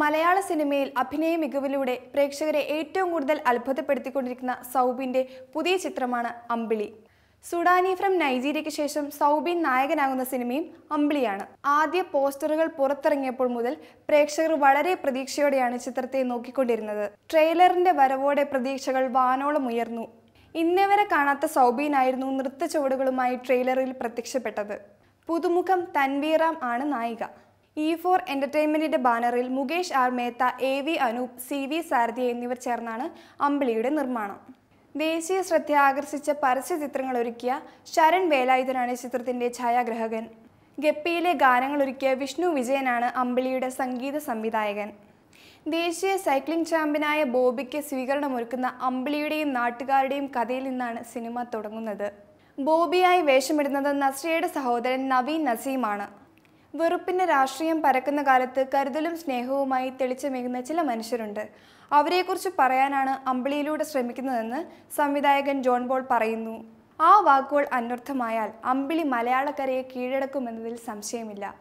മലയാള സിനിമയിൽ അഭിനയ മികവിലൂടെ പ്രേക്ഷകരെ ഏറ്റവും കൂടുതൽ അത്ഭുതപ്പെടുത്തിക്കൊണ്ടിരിക്കുന്ന സൗബിന്റെ പുതിയ ചിത്രമാണ് അമ്പിളി. സുഡാനി ഫ്രം നൈജീരിയയ്ക്ക് ശേഷം സൗബിൻ നായകനാകുന്ന സിനിമയും അമ്പിളിയാണ്. ആദ്യ പോസ്റ്ററുകൾ പുറത്തിറങ്ങിയപ്പോൾ മുതൽ പ്രേക്ഷകർ വളരെ പ്രതീക്ഷയോടെയാണ് ചിത്രത്തെ നോക്കിക്കൊണ്ടിരുന്നത്. ട്രെയിലറിന്റെ വരവോടെ പ്രതീക്ഷകൾ വാനോളം ഉയർന്നു. ഇന്നേ വരെ കാണാത്ത സൗബീനായിരുന്നു നൃത്ത ചുവടുകളുമായി ട്രെയിലറിൽ പ്രത്യക്ഷപ്പെട്ടത്. പുതുമുഖം തൻവീറാം ആണ് നായിക. ഇ ഫോർ എന്റർടൈൻമെന്റിന്റെ ബാനറിൽ Mukesh R Mehta A V Anoop C V Sarathi എന്നിവർ ചേർന്നാണ് അമ്പിളിയുടെ നിർമ്മാണം. ദേശീയ ശ്രദ്ധ ആകർഷിച്ച പരസ്യ ചിത്രങ്ങൾ ഒരുക്കിയ ശരൺ വേലായുധനാണ് ചിത്രത്തിന്റെ ഛായാഗ്രഹകൻ. ഗപ്പിയിലെ ഗാനങ്ങൾ ഒരുക്കിയ വിഷ്ണു വിജയനാണ് അമ്പിളിയുടെ സംഗീത സംവിധായകൻ. ദേശീയ സൈക്ലിംഗ് ചാമ്പ്യനായ ബോബിക്ക് സ്വീകരണമൊരുക്കുന്ന അമ്പിളിയുടെയും നാട്ടുകാരുടെയും കഥയിൽ നിന്നാണ് സിനിമ തുടങ്ങുന്നത്. ബോബിയായി വേഷമിടുന്നത് നസ്രിയയുടെ സഹോദരൻ നവീൻ നസീമാണ്. വെറുപ്പിന്റെ രാഷ്ട്രീയം പരക്കുന്ന കാലത്ത് കരുതലും സ്നേഹവുമായി തെളിച്ചമേകുന്ന ചില മനുഷ്യരുണ്ട്. അവരെക്കുറിച്ച് പറയാനാണ് അമ്പിളിയിലൂടെ ശ്രമിക്കുന്നതെന്ന് സംവിധായകൻ ജോൺ ബോൾ പറയുന്നു. ആ വാക്കുകൾ അനർത്ഥമായാൽ അമ്പിളി മലയാളക്കരയെ കീഴടക്കുമെന്നതിൽ സംശയമില്ല.